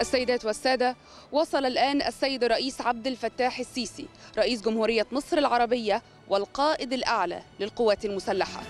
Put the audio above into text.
السيدات والسادة وصل الآن السيد الرئيس عبد الفتاح السيسي رئيس جمهورية مصر العربية والقائد الأعلى للقوات المسلحة.